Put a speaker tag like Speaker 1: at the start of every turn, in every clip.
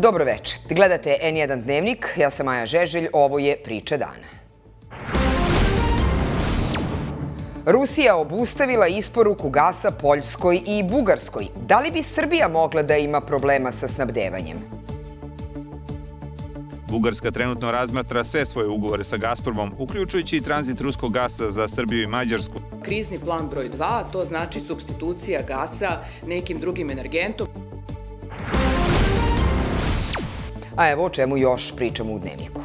Speaker 1: Dobro veče. Gledate N1 dnevnik, ja sam Maja Žeželj, ovo je Priča dana. Rusija obustavila isporuku gasa Poljskoj i Bugarskoj. Da li bi Srbija mogla da ima problema sa snabdevanjem?
Speaker 2: Bugarska trenutno razmatra sve svoje ugovore sa Gazpromom, uključujući i tranzit ruskog gasa za Srbiju i Mađarsku.
Speaker 3: Krizni plan broj 2, to znači substitucija gasa nekim drugim energentom.
Speaker 1: A evo o čemu još pričamo u dnevniku.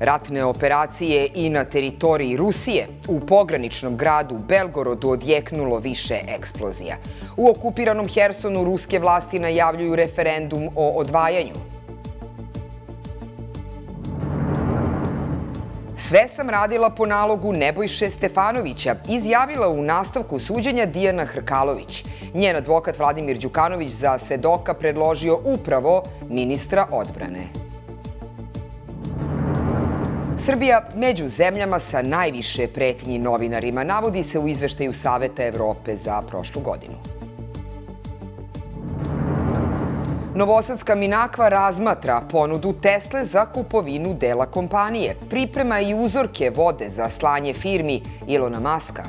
Speaker 1: Ratne operacije i na teritoriji Rusije u pograničnom gradu Belgorodu odjeknulo više eksplozija. U okupiranom Hersonu ruske vlasti najavljuju referendum o odvajanju. Sve sam radila po nalogu Nebojše Stefanovića, izjavila u nastavku suđenja Dijana Hrkalović. Njen advokat Vladimir Đukanović za svedoka predložio upravo ministra odbrane. Srbija među zemljama sa najviše pretnji novinarima, navodi se u izveštaju Saveta Evrope za prošlu godinu. Novosadska Minakva razmatra ponudu Tesle za kupovinu dela kompanije. Priprema i uzorke vode za slanje firmi Ilona Maska.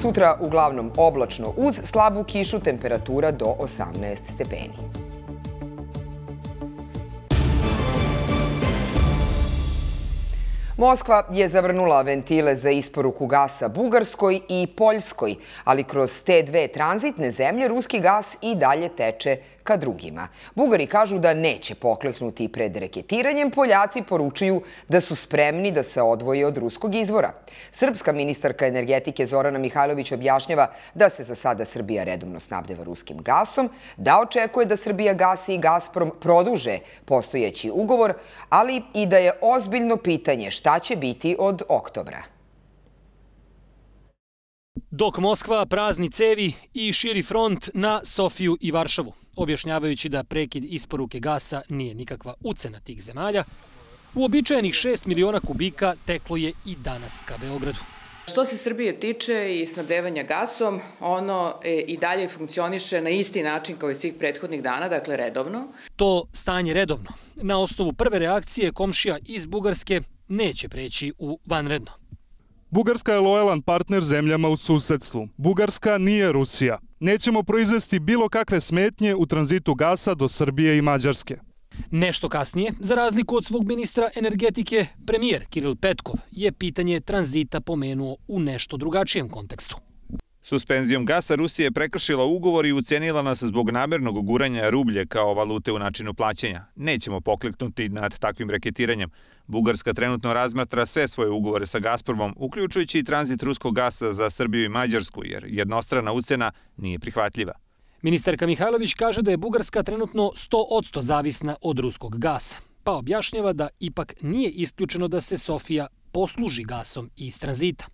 Speaker 1: Sutra uglavnom oblačno uz slabu kišu temperatura do 18 stepeni. Moskva je zavrnula ventile za isporuku gasa Bugarskoj i Poljskoj, ali kroz te dve tranzitne zemlje ruski gas i dalje teče ka drugima. Bugari kažu da neće pokleknuti pred reketiranjem, Poljaci poručuju da su spremni da se odvoje od ruskog izvora. Srpska ministarka energetike Zorana Mihajlović objašnjava da se za sada Srbija redovno snabdeva ruskim gasom, da očekuje da Srbija gasi i Gazprom produže postojeći ugovor, ali i da je ozbiljno pitanje šta će biti od oktobra.
Speaker 4: Dok Moskva prazni cevi i širi front na Sofiju i Varšavu objašnjavajući da prekid isporuke gasa nije nikakva ucena tih zemalja, uobičajenih 6 miliona kubika teklo je i danas ka Beogradu.
Speaker 3: Što se Srbije tiče i snabdevanja gasom, ono e, i dalje funkcioniše na isti način kao i svih prethodnih dana, dakle redovno.
Speaker 4: To stanje redovno, na osnovu prve reakcije komšija iz Bugarske, neće preći u vanredno.
Speaker 5: Bugarska je lojalan partner zemljama u susedstvu. Bugarska nije Rusija. Nećemo proizvesti bilo kakve smetnje u tranzitu gasa do Srbije i Mađarske.
Speaker 4: Nešto kasnije, za razliku od svog ministra energetike, premijer Kiril Petkov je pitanje tranzita pomenuo u nešto drugačijem kontekstu.
Speaker 2: Suspenzijom gasa Rusija je prekršila ugovor i ucenila nas zbog namernog guranja rublje kao valute u načinu plaćanja. Nećemo pokliknuti nad takvim reketiranjem. Bugarska trenutno razmatra sve svoje ugovore sa Gazpromom, uključujući i tranzit ruskog gasa za Srbiju i Mađarsku, jer jednostrana ucena nije prihvatljiva.
Speaker 4: Ministarka Mihajlović kaže da je Bugarska trenutno 100% zavisna od ruskog gasa, pa objašnjava da ipak nije isključeno da se Sofija posluži gasom iz tranzita.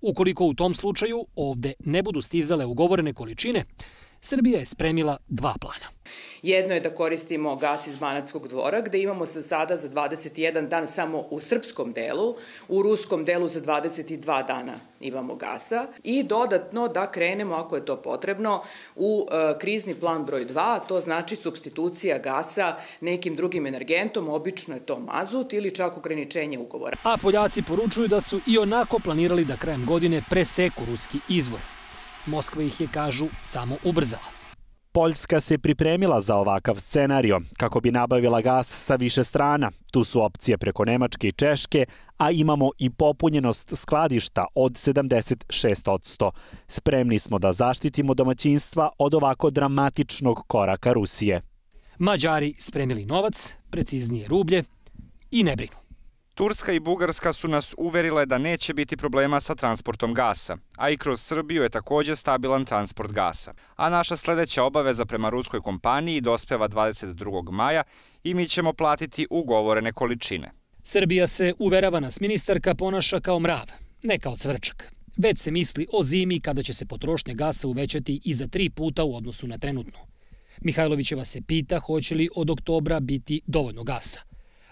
Speaker 4: Ukoliko u tom slučaju ovde ne budu stizale ugovorene količine, Srbija je spremila dva plana.
Speaker 3: Jedno je da koristimo gas iz Banatskog dvora, gde imamo sa sada za 21 dan samo u srpskom delu, u ruskom delu za 22 dana imamo gasa i dodatno da krenemo, ako je to potrebno, u e, krizni plan broj 2, to znači substitucija gasa nekim drugim energentom, obično je to mazut ili čak ograničenje ugovora.
Speaker 4: A Poljaci poručuju da su i onako planirali da krajem godine preseku ruski izvor. Moskva ih je, kažu, samo ubrzala.
Speaker 6: Poljska se pripremila za ovakav scenario, kako bi nabavila gas sa više strana. Tu su opcije preko Nemačke i Češke, a imamo i popunjenost skladišta od 76%. Spremni smo da zaštitimo domaćinstva od ovako dramatičnog koraka Rusije.
Speaker 4: Mađari spremili novac, preciznije rublje i ne brinu.
Speaker 7: Turska i Bugarska su nas uverile da neće biti problema sa transportom gasa, a i kroz Srbiju je takođe stabilan transport gasa. A naša sledeća obaveza prema ruskoj kompaniji dospeva 22. maja i mi ćemo platiti ugovorene količine.
Speaker 4: Srbija se, uverava nas ministarka, ponaša kao mrav, ne kao cvrčak. Već se misli o zimi kada će se potrošnja gasa uvećati i za tri puta u odnosu na trenutnu. Mihajlovićeva se pita hoće li od oktobra biti dovoljno gasa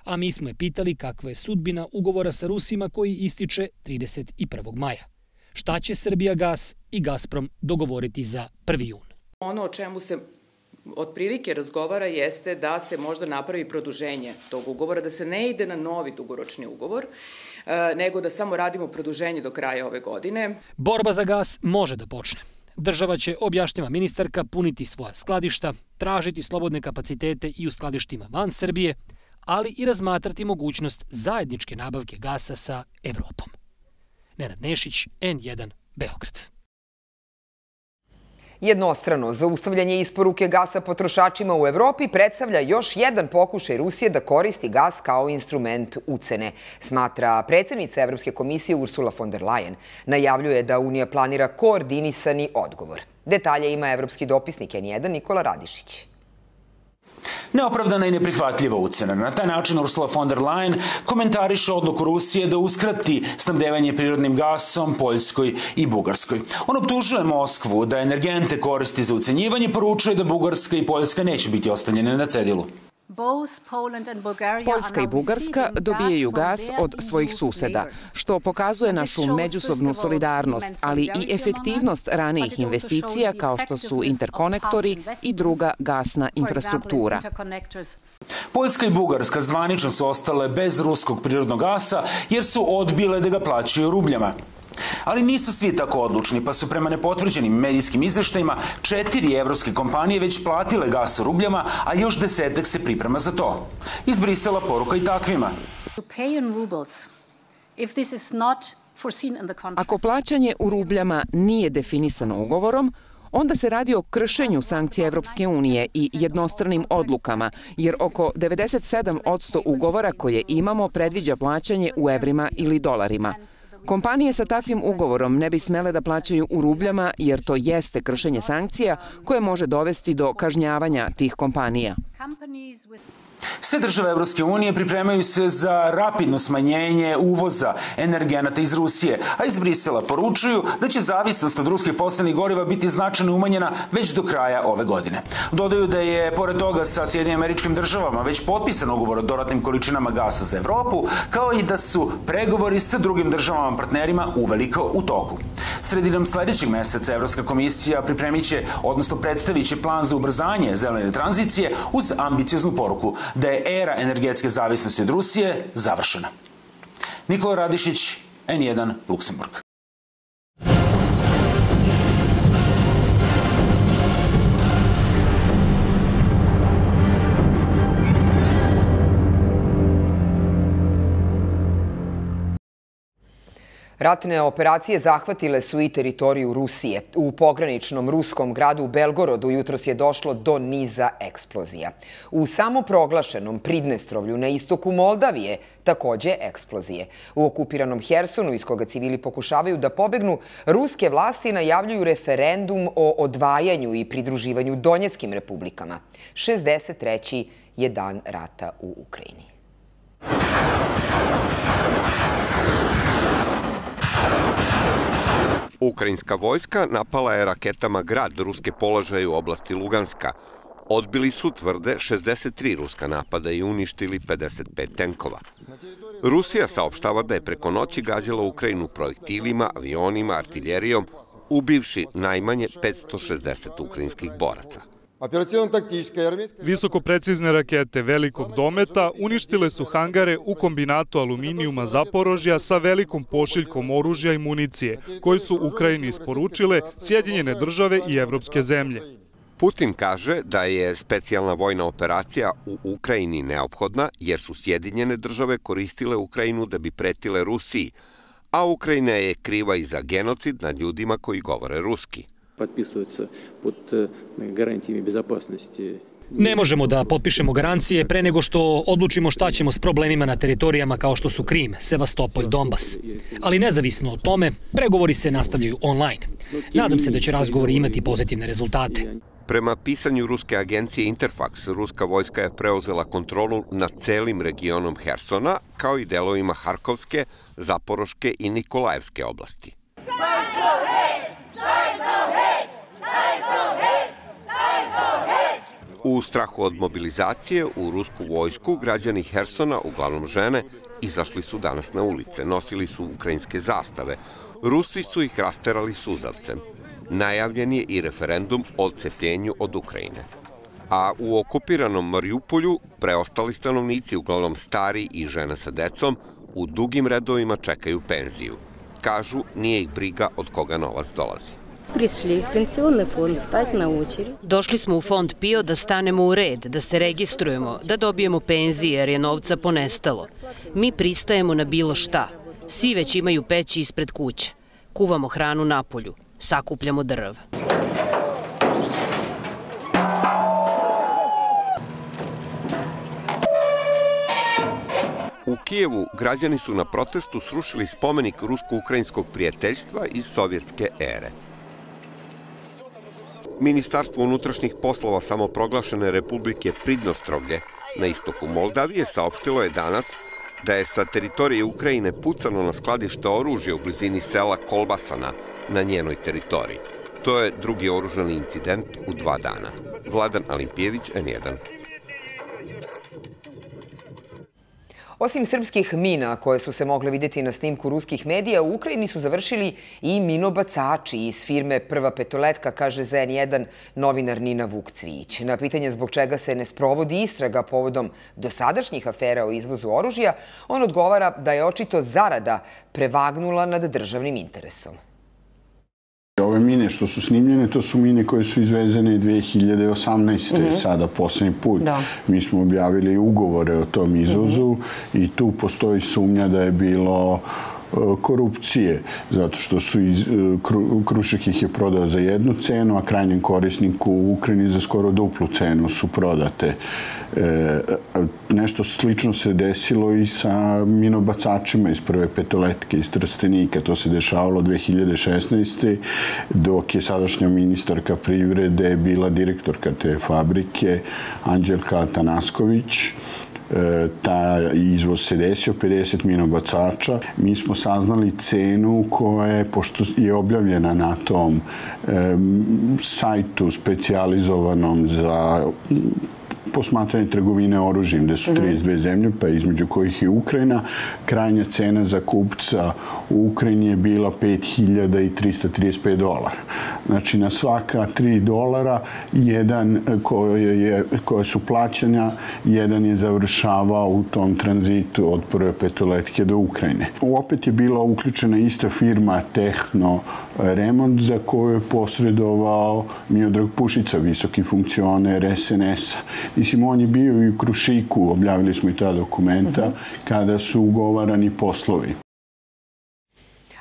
Speaker 4: a mi smo je pitali kakva je sudbina ugovora sa Rusima koji ističe 31. maja. šta će Srbija gas i Gazprom dogovoriti za 1. jun.
Speaker 3: Ono o čemu se otprilike razgovara jeste da se možda napravi produženje tog ugovora, da se ne ide na novi dugoročni ugovor, e, nego da samo radimo produženje do kraja ove godine.
Speaker 4: Borba za gas može da počne. Država će, objašnjava ministarka, puniti svoja skladišta, tražiti slobodne kapacitete i u skladištima van Srbije, ali i razmatrati mogućnost zajedničke nabavke gasa sa Evropom. Nenad Nešić, N1, Beograd.
Speaker 1: Jednostrano zaustavljanje isporuke gasa potrošačima u Evropi predstavlja još jedan pokušaj Rusije da koristi gas kao instrument ucene, smatra predsednica Evropske komisije Ursula von der Leyen. Najavljuje da Unija planira koordinisani odgovor. Detalje ima evropski dopisnik N1 Nikola Radišić.
Speaker 8: Neopravdana i neprihvatljiva ucena. Na taj način Ursula von der Leyen komentariše odluku Rusije da uskrati snabdevanje prirodnim gasom Poljskoj i Bugarskoj. On optužuje Moskvu da energente koristi za ucenjivanje, poručuje da Bugarska i Poljska neće biti ostavljene na cedilu.
Speaker 9: Poljska i Bugarska dobijaju gas od svojih suseda, što pokazuje našu međusobnu solidarnost, ali i efektivnost ranijih investicija kao što su interkonektori i druga gasna infrastruktura.
Speaker 8: Poljska i Bugarska zvanično su ostale bez ruskog prirodnog gasa jer su odbile da ga plaćaju rubljama. Ali nisu svi tako odlučni, pa su prema nepotvrđenim medijskim izveštajima četiri evropske kompanije već platile gas u rubljama, a još desetak se priprema za to. Iz Brisela poruka i takvima.
Speaker 9: Ako plaćanje u rubljama nije definisano ugovorom, onda se radi o kršenju sankcija Evropske unije i jednostranim odlukama, jer oko 97% ugovora koje imamo predviđa plaćanje u evrima ili dolarima. Kompanije sa takvim ugovorom ne bi smele da plaćaju u rubljama jer to jeste kršenje sankcija koje može dovesti do kažnjavanja tih kompanija.
Speaker 8: Sve države Evropske unije pripremaju se za rapidno smanjenje uvoza energenata iz Rusije, a iz Brisela poručuju da će zavisnost od ruskih fosilnih goriva biti značajno umanjena već do kraja ove godine. Dodaju da je, pored toga, sa Sjedinim američkim državama već potpisan ugovor o dodatnim količinama gasa za Evropu, kao i da su pregovori sa drugim državama partnerima uveliko u toku. Sredinom sledećeg meseca Evropska komisija pripremit će, odnosno predstavit će plan za ubrzanje zelene tranzicije uz ambicioznu poruku da je era energetske zavisnosti od Rusije završena. Nikola Radišić, N1, Luksemburg.
Speaker 1: Ratne operacije zahvatile su i teritoriju Rusije. U pograničnom ruskom gradu Belgorodu jutros je došlo do niza eksplozija. U samoproglašenom Pridnestrovlju na istoku Moldavije takođe eksplozije. U okupiranom Hersonu, iz koga civili pokušavaju da pobegnu, ruske vlasti najavljuju referendum o odvajanju i pridruživanju Donjeckim republikama. 63. je dan rata u Ukrajini.
Speaker 10: Ukrajinska vojska napala je raketama grad ruske položaje u oblasti Luganska. Odbili su tvrde 63 ruska napada i uništili 55 tenkova. Rusija saopštava da je preko noći gađala Ukrajinu projektilima, avionima, artiljerijom, ubivši najmanje 560 ukrajinskih boraca.
Speaker 5: Visoko precizne rakete velikog dometa uništile su hangare u kombinatu aluminijuma Zaporožja sa velikom pošiljkom oružja i municije, koji su Ukrajini isporučile Sjedinjene države i evropske zemlje.
Speaker 10: Putin kaže da je specijalna vojna operacija u Ukrajini neophodna jer su Sjedinjene države koristile Ukrajinu da bi pretile Rusiji, a Ukrajina je kriva i za genocid nad ljudima koji govore ruski
Speaker 11: подписываются под э, гарантиями безопасности
Speaker 4: Ne možemo da potpišemo garancije pre nego što odlučimo šta ćemo s problemima na teritorijama kao što su Krim, Sevastopol, Donbas. Ali nezavisno od tome, pregovori se nastavljaju online. Nadam se da će razgovori imati pozitivne rezultate.
Speaker 10: Prema pisanju ruske agencije Interfax, ruska vojska je preuzela kontrolu nad celim regionom Hersona, kao i delovima Harkovske, Zaporoške i Nikolajevske oblasti. U strahu od mobilizacije u rusku vojsku građani Hersona, uglavnom žene, izašli su danas na ulice, nosili su ukrajinske zastave. Rusi su ih rasterali suzavcem. Najavljen je i referendum o odcepljenju od Ukrajine. A u okupiranom Mariupolju preostali stanovnici, uglavnom stari i žene sa decom, u dugim redovima čekaju penziju. Kažu, nije ih briga od koga novac dolazi.
Speaker 12: Prišli v pensionni fond stati na очередь.
Speaker 13: Došli smo u fond PIO da stanemo u red, da se registrujemo, da dobijemo penzije jer je novca ponestalo. Mi pristajemo na bilo šta. Svi već imaju peći ispred kuće. Kuvamo hranu na polju. Sakupljamo drva.
Speaker 10: U Kijevu građani su na protestu srušili spomenik rusko-ukrajinskog prijateljstva iz sovjetske ere. Ministarstvo unutrašnjih poslova samoproglašene Republike Pridnostrovlje na istoku Moldavije saopštilo je danas da je sa teritorije Ukrajine pucano na skladište oružja u blizini sela Kolbasana na njenoj teritoriji. To je drugi oružani incident u dva dana. Vladan Alimpijević, N1.
Speaker 1: Osim srpskih mina koje su se mogle videti na snimku ruskih medija, u Ukrajini su završili i minobacači iz firme Prva petoletka, kaže za N1 novinar Nina Vukcvić. Na pitanje zbog čega se ne sprovodi istraga povodom dosadašnjih afera o izvozu oružja, on odgovara da je očito zarada prevagnula nad državnim interesom.
Speaker 14: Ove mine što su snimljene, to su mine koje su izvezene 2018. Mm -hmm. sada poslednji put. Da. Mi smo objavili ugovore o tom izvozu mm -hmm. i tu postoji sumnja da je bilo korupcije, zato što su iz, e, Krušek ih je prodao za jednu cenu, a krajnjem korisniku u Ukrajini za skoro duplu cenu su prodate E, nešto slično se desilo i sa minobacačima iz prve petoletke iz Trstenika. To se dešavalo 2016. dok je sadašnja ministarka privrede bila direktorka te fabrike Anđelka Tanasković e, ta izvoz se desio, 50 minobacača. Mi smo saznali cenu koja je, pošto je objavljena na tom e, sajtu specializovanom za posmatranje trgovine oružjem, gde su 32 mhm. zemlje, pa između kojih je Ukrajina. Krajnja cena za kupca u Ukrajini je bila 5335 dolara. Znači, na svaka 3 dolara, jedan koje, je, koje su plaćanja, jedan je završavao u tom tranzitu od prve petoletke do Ukrajine. Opet je bila uključena ista firma Tehno Remont za koju je posredovao Miodrag Pušica, visoki funkcioner SNS-a. Mislim, on je bio i u Krušiku, objavili smo i ta dokumenta, mhm. kada su ugovarani poslovi.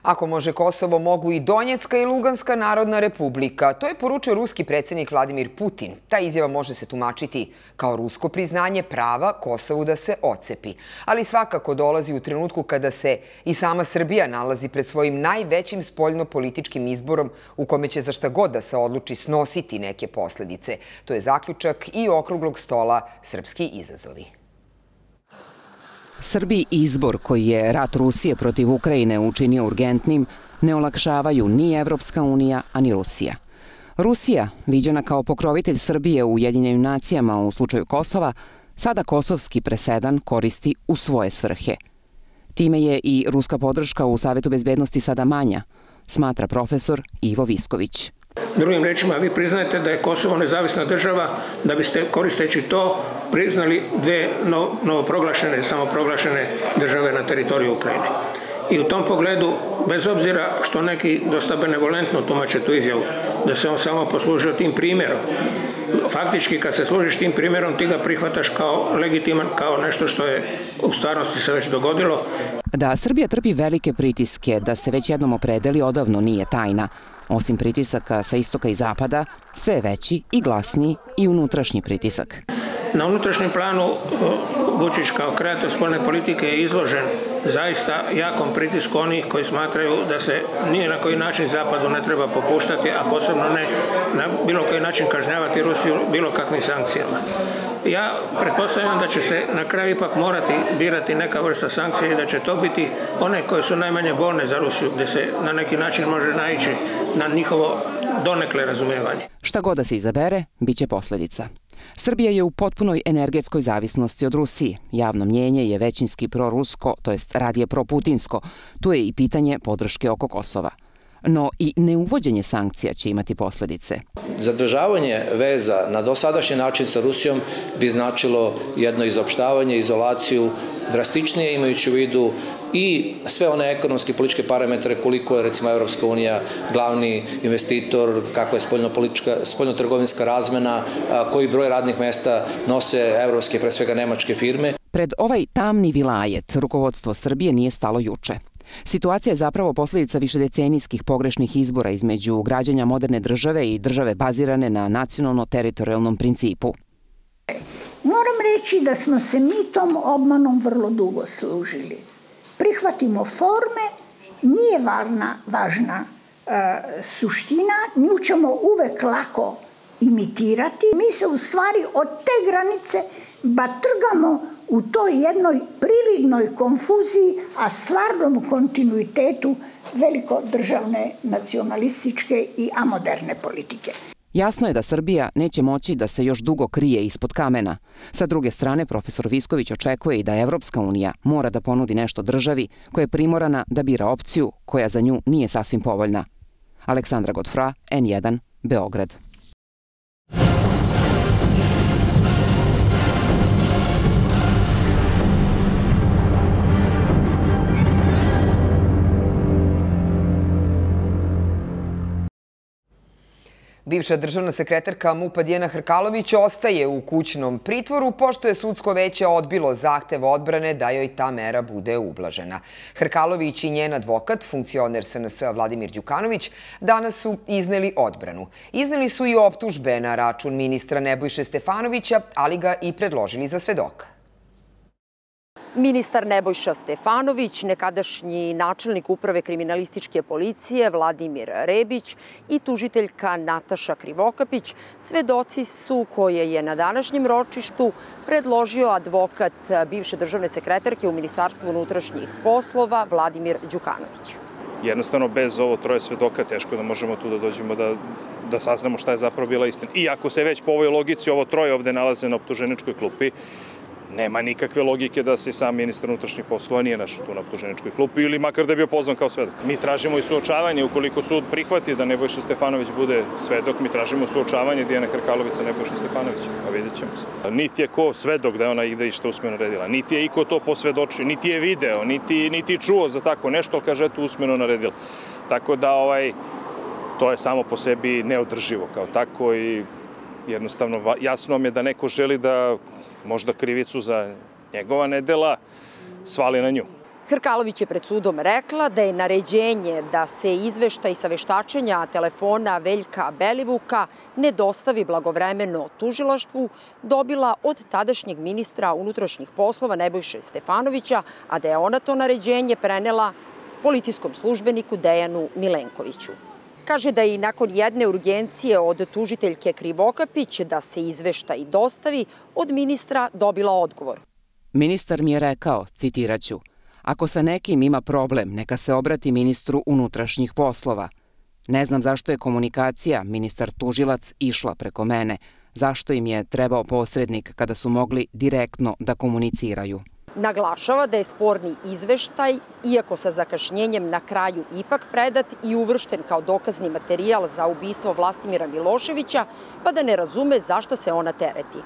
Speaker 1: Ako može Kosovo, mogu i Donjecka i Luganska narodna republika. To je poručio ruski predsednik Vladimir Putin. Ta izjava može se tumačiti kao rusko priznanje prava Kosovu da se ocepi. Ali svakako dolazi u trenutku kada se i sama Srbija nalazi pred svojim najvećim spoljno-političkim izborom u kome će za šta god da se odluči snositi neke posledice. To je zaključak i okruglog stola Srpski izazovi.
Speaker 9: Srbiji izbor koji je rat Rusije protiv Ukrajine učinio urgentnim ne olakšavaju ni Evropska unija, ani Rusija. Rusija, viđena kao pokrovitelj Srbije u Ujedinjenim nacijama u slučaju Kosova, sada kosovski presedan koristi u svoje svrhe. Time je i ruska podrška u Savetu bezbednosti sada manja, smatra profesor Ivo Visković.
Speaker 15: Drugim rečima, vi priznajete da je Kosovo nezavisna država, da biste koristeći to priznali dve novoproglašene, samoproglašene države na teritoriju Ukrajine. I u tom pogledu, bez obzira što neki dosta benevolentno tumače tu izjavu, da se on samo poslužio tim primjerom, faktički kad se služiš tim primjerom, ti ga prihvataš kao legitiman, kao nešto što je u stvarnosti se već dogodilo.
Speaker 9: Da Srbija trpi velike pritiske, da se već jednom opredeli, odavno nije tajna. Osim pritisaka sa istoka i zapada, sve je veći i glasniji i unutrašnji pritisak.
Speaker 15: Na unutrašnjem planu uh, Vučić kao kreator spolne politike je izložen zaista jakom pritisku onih koji smatraju da se nije na koji način Zapadu ne treba popuštati, a posebno ne na bilo koji način kažnjavati Rusiju bilo kakvim sankcijama. Ja pretpostavljam da će se na kraju ipak morati birati neka vrsta sankcije i da će to biti one koje su najmanje bolne za Rusiju, gde se na neki način može naići na njihovo donekle razumevanje.
Speaker 9: Šta god da se izabere, bit će posledica. Srbija je u potpunoj energetskoj zavisnosti od Rusije. Javno mnjenje je većinski prorusko, to jest radije proputinsko. Tu je i pitanje podrške oko Kosova. No i neuvođenje sankcija će imati posledice.
Speaker 16: Zadržavanje veza na dosadašnji način sa Rusijom bi značilo jedno izopštavanje, izolaciju, drastičnije imajući u vidu i sve one ekonomske i političke parametre koliko je recimo Evropska unija glavni investitor, kako je spoljno-trgovinska razmena, koji broj radnih mesta nose evropske, pre svega nemačke firme.
Speaker 9: Pred ovaj tamni vilajet rukovodstvo Srbije nije stalo juče. Situacija je zapravo posledica višedecenijskih pogrešnih izbora između građanja moderne države i države bazirane na nacionalno-teritorijalnom principu.
Speaker 17: Moram reći da smo se mi tom obmanom vrlo dugo služili. Prihvatimo forme, nije varna, važna e, suština, nju ćemo uvek lako imitirati. Mi se u stvari od te granice batrgamo u toj jednoj prividnoj konfuziji, a stvarnom kontinuitetu veliko državne nacionalističke i amoderne politike.
Speaker 9: Jasno je da Srbija neće moći da se još dugo krije ispod kamena. Sa druge strane, profesor Visković očekuje i da Evropska unija mora da ponudi nešto državi koja je primorana da bira opciju koja za nju nije sasvim povoljna. Aleksandra Godfra, N1, Beograd.
Speaker 1: Bivša državna sekretarka MUPA Dijena Hrkalović ostaje u kućnom pritvoru pošto je sudsko veće odbilo zahtev odbrane da joj ta mera bude ublažena. Hrkalović i njen advokat, funkcioner SNS Vladimir Đukanović, danas su izneli odbranu. Izneli su i optužbe na račun ministra Nebojše Stefanovića, ali ga i predložili za svedoka.
Speaker 18: Ministar Nebojša Stefanović, nekadašnji načelnik uprave kriminalističke policije Vladimir Rebić i tužiteljka Nataša Krivokapić svedoci su koje je na današnjem ročištu predložio advokat bivše državne sekretarke u Ministarstvu unutrašnjih poslova Vladimir Đukanović.
Speaker 19: Jednostavno, bez ovo troje svedoka teško da možemo tu da dođemo da da saznamo šta je zapravo bila istina. I ako se već po ovoj logici ovo troje ovde nalaze na optuženičkoj klupi, nema nikakve logike da se sam ministar unutrašnjih poslova nije našao tu na optuženičkoj klupi ili makar da je bio pozvan kao svedok. Mi tražimo i suočavanje, ukoliko sud prihvati da Nebojša Stefanović bude svedok, mi tražimo suočavanje Dijana Krkalovica Nebojša Stefanović, a vidjet ćemo se. Niti je ko svedok da je ona ide i što usmeno naredila, niti je iko to posvedočio, niti je video, niti, niti čuo za tako nešto, kaže eto usmeno naredila. Tako da ovaj, to je samo po sebi neodrživo kao tako i jednostavno jasno mi je da neko želi da možda krivicu za njegova nedela svali na nju.
Speaker 18: Hrkalović je pred sudom rekla da je naređenje da se izveštaj sa veštačenja telefona Veljka Belivuka ne dostavi blagovremeno tužilaštvu dobila od tadašnjeg ministra unutrašnjih poslova Nebojše Stefanovića, a da je ona to naređenje prenela policijskom službeniku Dejanu Milenkoviću. Kaže da je i nakon jedne urgencije od tužiteljke Krivokapić da se izvešta i dostavi, od ministra dobila odgovor.
Speaker 9: Ministar mi je rekao, citiraću, ako sa nekim ima problem, neka se obrati ministru unutrašnjih poslova. Ne znam zašto je komunikacija, ministar tužilac, išla preko mene. Zašto im je trebao posrednik kada su mogli direktno da komuniciraju.
Speaker 18: Naglašava da je sporni izveštaj, iako sa zakašnjenjem na kraju ipak predat i uvršten kao dokazni materijal za ubistvo Vlastimira Miloševića, pa da ne razume zašto se ona tereti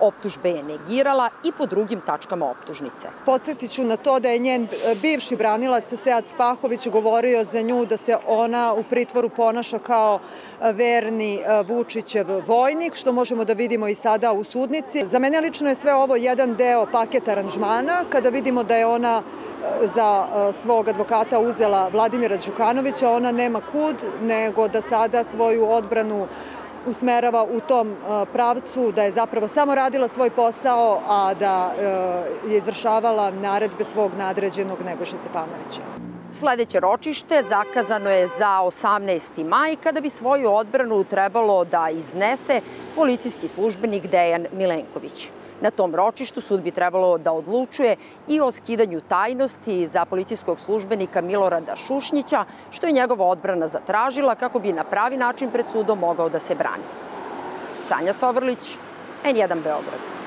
Speaker 18: optužbe je negirala i po drugim tačkama optužnice.
Speaker 20: Podsjetit ću na to da je njen e, bivši branilac Sead Spahović govorio za nju da se ona u pritvoru ponaša kao e, verni e, Vučićev vojnik, što možemo da vidimo i sada u sudnici. Za mene lično je sve ovo jedan deo paketa aranžmana, kada vidimo da je ona za svog advokata uzela Vladimira Đukanovića, ona nema kud, nego da sada svoju odbranu usmerava u tom pravcu da je zapravo samo radila svoj posao, a da je izvršavala naredbe svog nadređenog Nebojša Stepanovića.
Speaker 18: Sledeće ročište zakazano je za 18. maj kada bi svoju odbranu trebalo da iznese policijski službenik Dejan Milenković. Na tom ročištu sud bi trebalo da odlučuje i o skidanju tajnosti za policijskog službenika Milorada Šušnjića, što je njegova odbrana zatražila kako bi na pravi način pred sudom mogao da se brani. Sanja Sovrlić,
Speaker 21: N1 Beograd.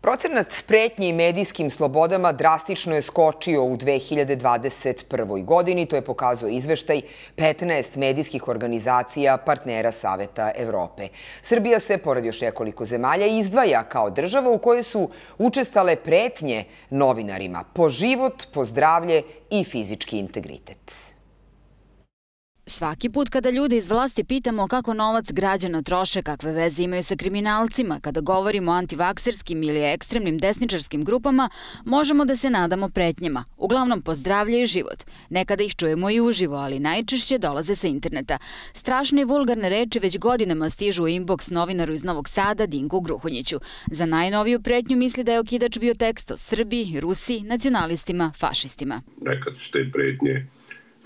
Speaker 1: Procenat pretnji medijskim slobodama drastično je skočio u 2021. godini, to je pokazao izveštaj 15 medijskih organizacija partnera Saveta Evrope. Srbija se, pored još nekoliko zemalja, izdvaja kao država u kojoj su učestale pretnje novinarima po život, po zdravlje i fizički integritet.
Speaker 22: Svaki put kada ljude iz vlasti pitamo kako novac građana troše, kakve veze imaju sa kriminalcima, kada govorimo o antivakserskim ili ekstremnim desničarskim grupama, možemo da se nadamo pretnjama, uglavnom pozdravlja i život. Nekada ih čujemo i uživo, ali najčešće dolaze sa interneta. Strašne i vulgarne reči već godinama stižu u inbox novinaru iz Novog Sada, Dinku Gruhonjiću. Za najnoviju pretnju misli da je okidač bio tekst o Srbiji, Rusiji, nacionalistima, fašistima.
Speaker 23: Nekad su te pretnje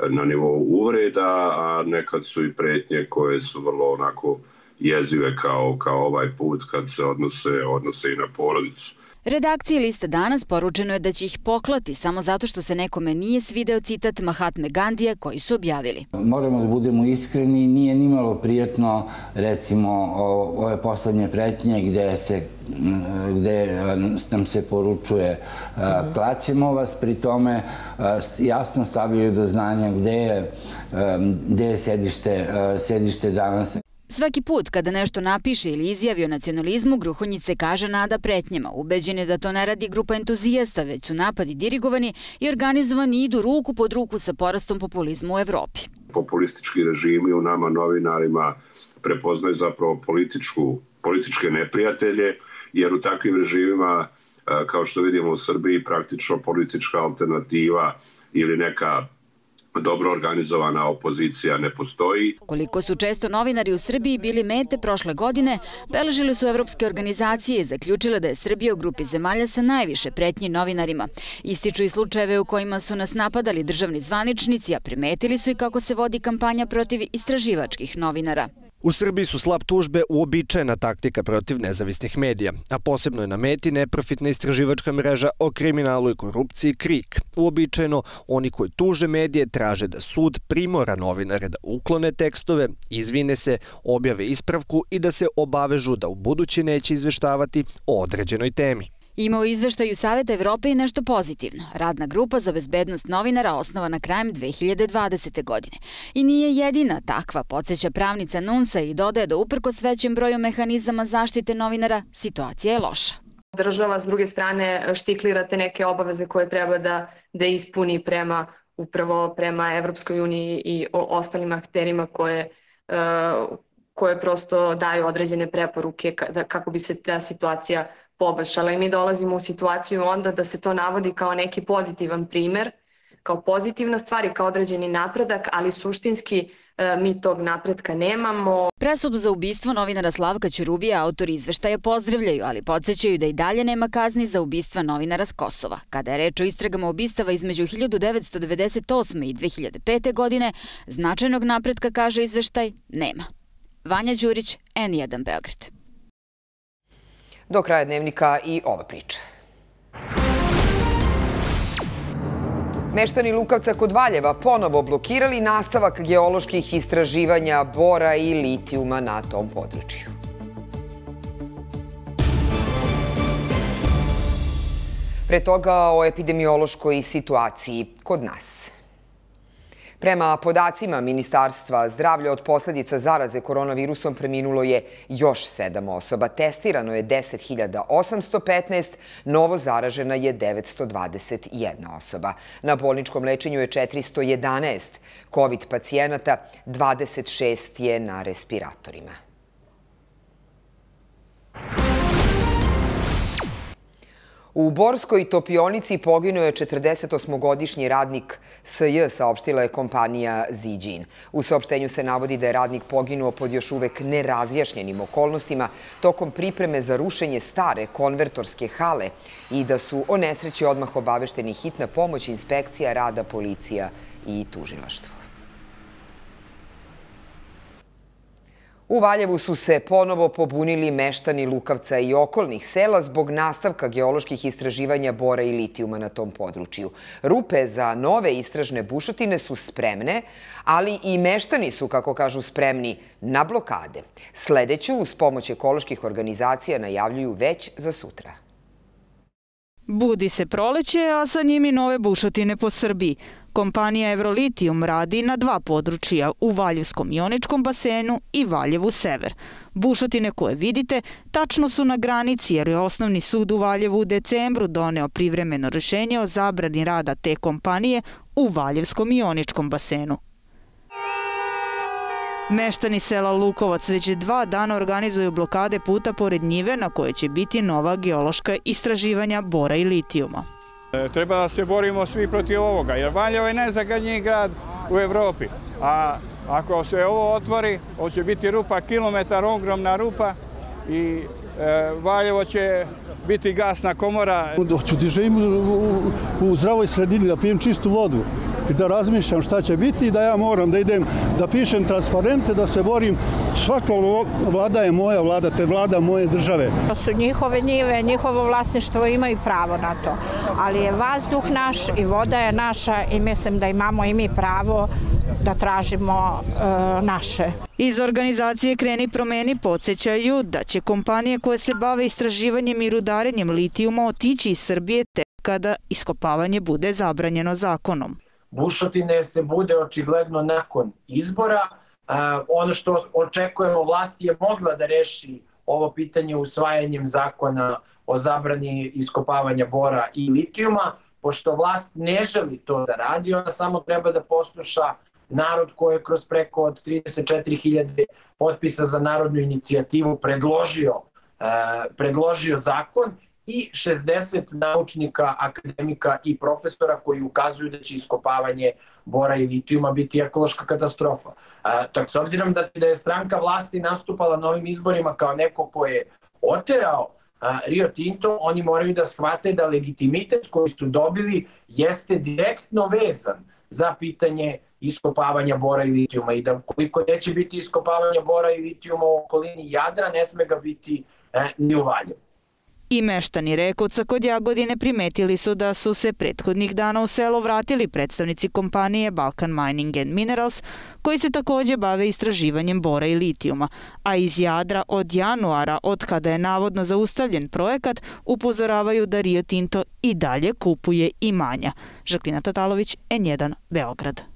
Speaker 23: na nivou uvreda, a nekad su i pretnje koje su vrlo onako jezive kao, kao ovaj put kad se odnose, odnose i na porodicu.
Speaker 22: Redakciji Lista danas poručeno je da će ih poklati samo zato što se nekome nije svideo citat Mahatme Gandija koji su objavili.
Speaker 24: Moramo da budemo iskreni, nije nimalo prijetno recimo ove poslednje pretnje gde se gde nam se poručuje klaćemo vas, pri tome jasno stavljaju do znanja gde je, gde je sedište, sedište danas.
Speaker 22: Svaki put kada nešto napiše ili izjavi o nacionalizmu, Gruhonjice kaže nada pretnjama. Ubeđen je da to ne radi grupa entuzijasta, već su napadi dirigovani i organizovani idu ruku pod ruku sa porastom populizma u Evropi.
Speaker 23: Populistički režimi u nama novinarima prepoznaju zapravo političku, političke neprijatelje, jer u takvim režimima, kao što vidimo u Srbiji, praktično politička alternativa ili neka dobro organizovana opozicija ne postoji.
Speaker 22: Koliko su često novinari u Srbiji bili mete prošle godine, beležili su evropske organizacije i zaključile da je Srbija u grupi zemalja sa najviše pretnji novinarima. Ističu i slučajeve u kojima su nas napadali državni zvaničnici, a primetili su i kako se vodi kampanja protiv istraživačkih novinara.
Speaker 25: U Srbiji su slab tužbe uobičajena taktika protiv nezavisnih medija, a posebno je na meti neprofitna istraživačka mreža o kriminalu i korupciji KRIK. Uobičajeno, oni koji tuže medije traže da sud primora novinare da uklone tekstove, izvine se, objave ispravku i da se obavežu da u budući neće izveštavati o određenoj temi.
Speaker 22: Ima u izveštaju Saveta Evrope i nešto pozitivno. Radna grupa za bezbednost novinara osnovana krajem 2020. godine. I nije jedina takva, podsjeća pravnica Nunsa i dodaje da uprko svećem broju mehanizama zaštite novinara, situacija je loša.
Speaker 26: Država s druge strane štiklirate neke obaveze koje treba da, da ispuni prema upravo prema Evropskoj uniji i ostalim akterima koje, koje prosto daju određene preporuke kako bi se ta situacija poboljšala i mi dolazimo u situaciju onda da se to navodi kao neki pozitivan primer, kao pozitivna stvar i kao određeni napredak, ali suštinski e, mi tog napretka nemamo.
Speaker 22: Presudu za ubistvo novinara Slavka Ćuruvija autori izveštaja pozdravljaju, ali podsjećaju da i dalje nema kazni za ubistva novinara s Kosova. Kada je reč o istragama ubistava između 1998. i 2005. godine, značajnog napretka, kaže izveštaj, nema. Vanja Đurić, N1 Beograd.
Speaker 1: Do kraja dnevnika i ova priča. Meštani Lukavca kod Valjeva ponovo blokirali nastavak geoloških istraživanja bora i litijuma na tom području. Pre toga o epidemiološkoj situaciji kod nas. Prema podacima Ministarstva zdravlja od posledica zaraze koronavirusom preminulo je još sedam osoba. Testirano je 10.815, novo zaražena je 921 osoba. Na bolničkom lečenju je 411 COVID pacijenata, 26 je na respiratorima. U Borskoj topionici poginuo je 48-godišnji radnik SJ, saopštila je kompanija Ziđin. U saopštenju se navodi da je radnik poginuo pod još uvek nerazjašnjenim okolnostima tokom pripreme za rušenje stare konvertorske hale i da su o nesreći odmah obavešteni hitna pomoć, inspekcija, rada, policija i tužilaštvo. U Valjevu su se ponovo pobunili meštani Lukavca i okolnih sela zbog nastavka geoloških istraživanja bora i litijuma na tom području. Rupe za nove istražne bušotine su spremne, ali i meštani su, kako kažu, spremni na blokade. Sledeću, uz pomoć ekoloških organizacija, najavljuju već za sutra.
Speaker 27: Budi se proleće, a sa njimi nove bušotine po Srbiji. Kompanija Eurolitijum radi na dva područja, u Valjevskom ioničkom basenu i Valjevu sever. Bušotine koje vidite tačno su na granici jer je osnovni sud u Valjevu u decembru doneo privremeno rešenje o zabrani rada te kompanije u Valjevskom ioničkom basenu. Meštani sela Lukovac već dva dana organizuju blokade puta pored njive na koje će biti nova geološka istraživanja bora i litijuma.
Speaker 28: E, treba da se borimo svi protiv ovoga, jer Valjevo je najzagađeniji grad u Evropi. A ako se ovo otvori, ovo će biti rupa kilometar, ogromna rupa i e, Valjevo će biti gasna komora.
Speaker 29: Hoću da živim u, u zdravoj sredini, da pijem čistu vodu i da razmišljam šta će biti i da ja moram da idem da pišem transparente, da se borim. Svaka vlada je moja vlada, te vlada moje države.
Speaker 30: To su njihove njive, njihovo vlasništvo imaju pravo na to. Ali je vazduh naš i voda je naša i mislim da imamo i mi pravo da tražimo e, naše.
Speaker 27: Iz organizacije Kreni promeni podsjećaju da će kompanije koje se bave istraživanjem i rudarenjem litijuma otići iz Srbije te kada iskopavanje bude zabranjeno zakonom
Speaker 31: bušotine se bude očigledno nakon izbora. Ono što očekujemo vlasti je mogla da reši ovo pitanje usvajanjem zakona o zabrani iskopavanja bora i litijuma, pošto vlast ne želi to da radi, ona samo treba da posluša narod koji je kroz preko od 34.000 potpisa za narodnu inicijativu predložio, predložio zakon i 60 naučnika, akademika i profesora koji ukazuju da će iskopavanje bora i litijuma biti ekološka katastrofa. tako, s obzirom da, da je stranka vlasti nastupala na ovim izborima kao neko ko je oterao a, Rio Tinto, oni moraju da shvate da legitimitet koji su dobili jeste direktno vezan za pitanje iskopavanja bora i litijuma i da koliko neće biti iskopavanja bora i litijuma u okolini Jadra, ne sme ga biti e, ni u Valjevu.
Speaker 27: I meštani Rekovca kod Jagodine primetili su da su se prethodnih dana u selo vratili predstavnici kompanije Balkan Mining and Minerals, koji se takođe bave istraživanjem bora i litijuma, a iz Jadra od januara, od kada je navodno zaustavljen projekat, upozoravaju da Rio Tinto i dalje kupuje imanja. Žaklina Tatalović, N1, Beograd.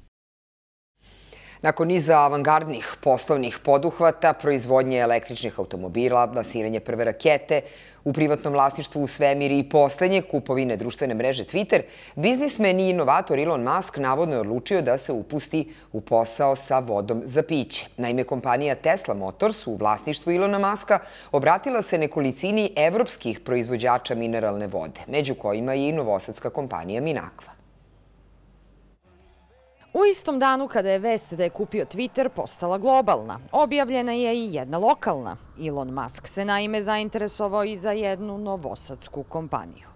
Speaker 1: Nakon niza avangardnih poslovnih poduhvata, proizvodnje električnih automobila, lasiranje prve rakete, u privatnom vlasništvu u svemir i poslednje kupovine društvene mreže Twitter, biznismen i inovator Elon Musk navodno je odlučio da se upusti u posao sa vodom za piće. Naime, kompanija Tesla Motors u vlasništvu Ilona Muska obratila se nekolicini evropskih proizvođača mineralne vode, među kojima je i novosadska kompanija Minakva.
Speaker 21: U istom danu kada je vest da je kupio Twitter postala globalna, objavljena je i jedna lokalna. Elon Musk se naime zainteresovao i za jednu novosadsku kompaniju.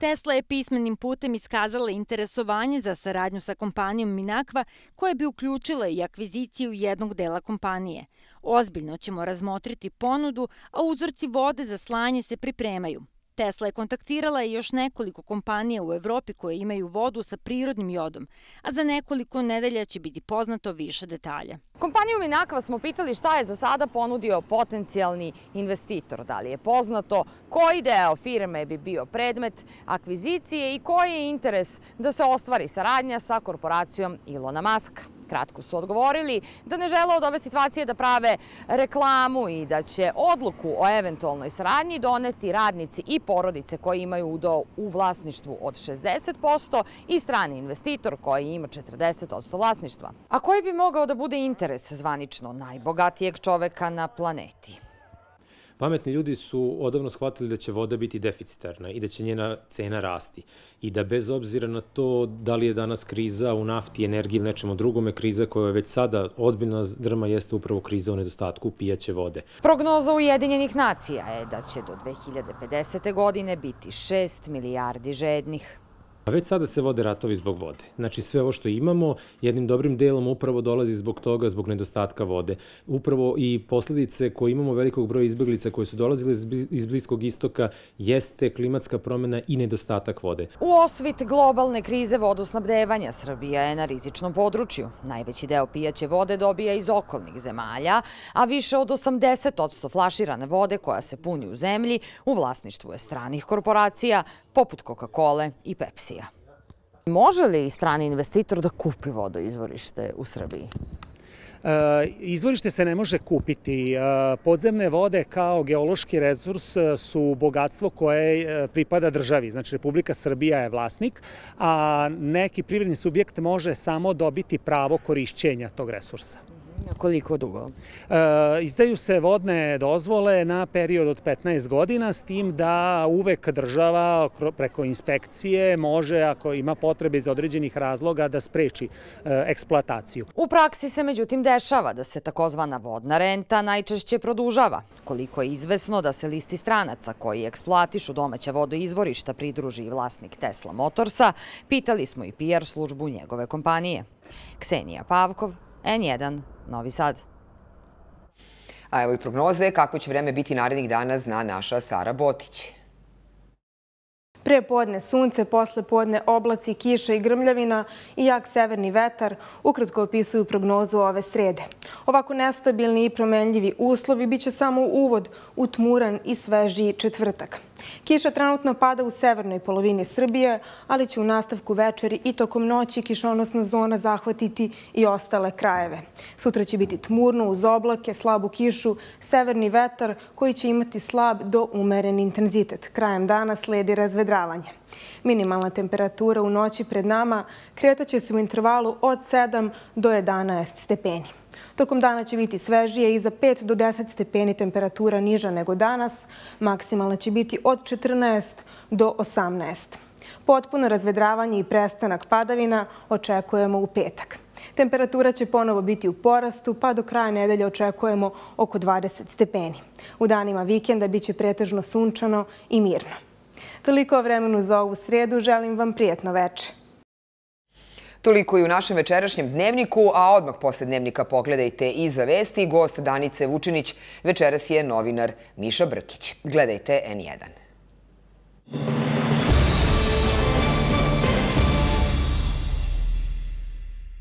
Speaker 22: Tesla je pismenim putem iskazala interesovanje za saradnju sa kompanijom Minakva, koja bi uključila i akviziciju jednog dela kompanije. Ozbiljno ćemo razmotriti ponudu, a uzorci vode za slanje se pripremaju. Tesla je kontaktirala i još nekoliko kompanija u Evropi koje imaju vodu sa prirodnim jodom, a za nekoliko nedelja će biti poznato više detalja.
Speaker 21: Kompaniju Minakva smo pitali šta je za sada ponudio potencijalni investitor. Da li je poznato koji deo firme bi bio predmet akvizicije i koji je interes da se ostvari saradnja sa korporacijom Ilona Maska. Kratko su odgovorili da ne žele od ove situacije da prave reklamu i da će odluku o eventualnoj saradnji doneti radnici i porodice koji imaju udeo u vlasništvu od 60% i strani investitor koji ima 40% vlasništva. A koji bi mogao da bude interes zvanično najbogatijeg čoveka na planeti?
Speaker 32: Pametni ljudi su odavno shvatili da će voda biti deficitarna i da će njena cena rasti. I da bez obzira na to da li je danas kriza u nafti, energiji ili nečemu drugome, kriza koja je već sada ozbiljna drma jeste upravo kriza u nedostatku pijaće vode.
Speaker 21: Prognoza Ujedinjenih nacija je da će do 2050. godine biti 6 milijardi žednih.
Speaker 32: A već sada se vode ratovi zbog vode. Znači sve ovo što imamo jednim dobrim delom upravo dolazi zbog toga, zbog nedostatka vode. Upravo i posledice koje imamo velikog broja izbeglica koje su dolazile iz Bliskog istoka jeste klimatska promjena i nedostatak vode.
Speaker 21: U osvit globalne krize vodosnabdevanja Srbija je na rizičnom području. Najveći deo pijaće vode dobija iz okolnih zemalja, a više od 80% flaširane vode koja se puni u zemlji u vlasništvu je stranih korporacija poput Coca-Cola i Pepsija. Može li strani investitor da kupi vodoizvorište u Srbiji?
Speaker 33: E, izvorište se ne može kupiti. E, podzemne vode kao geološki resurs e, su bogatstvo koje pripada državi. Znači, Republika Srbija je vlasnik, a neki privredni subjekt može samo dobiti pravo korišćenja tog resursa.
Speaker 21: Koliko dugo?
Speaker 33: E, izdaju se vodne dozvole na period od 15 godina, s tim da uvek država preko inspekcije može, ako ima potrebe iz određenih razloga, da spreči e, eksploataciju.
Speaker 21: U praksi se međutim dešava da se takozvana vodna renta najčešće produžava. Koliko je izvesno da se listi stranaca koji eksploatišu domaća vodoizvorišta pridruži i vlasnik Tesla Motorsa, pitali smo i PR službu njegove kompanije. Ksenija Pavkov, N1, Novi Sad.
Speaker 1: A evo i prognoze kako će vreme biti narednih dana zna naša Sara Botić.
Speaker 34: Pre podne sunce, posle podne oblaci, kiša i grmljavina i jak severni vetar ukratko opisuju prognozu ove srede. Ovako nestabilni i promenljivi uslovi biće samo uvod u tmuran i svežiji četvrtak. Kiša trenutno pada u severnoj polovini Srbije, ali će u nastavku večeri i tokom noći kišonosna zona zahvatiti i ostale krajeve. Sutra će biti tmurno uz oblake, slabu kišu, severni vetar koji će imati slab do umeren intenzitet. Krajem dana sledi razvedravanje. Minimalna temperatura u noći pred nama kretaće se u intervalu od 7 do 11 stepeni. Tokom dana će biti svežije i za 5 do 10 stepeni temperatura niža nego danas. Maksimalna će biti od 14 do 18. Potpuno razvedravanje i prestanak padavina očekujemo u petak. Temperatura će ponovo biti u porastu, pa do kraja nedelje očekujemo oko 20 stepeni. U danima vikenda biće pretežno sunčano i mirno. Toliko o vremenu za ovu sredu. Želim vam prijetno večer.
Speaker 1: Toliko i u našem večerašnjem dnevniku, a odmah posle dnevnika pogledajte i za vesti. Gost Danice Vučinić večeras je novinar Miša Brkić. Gledajte N1.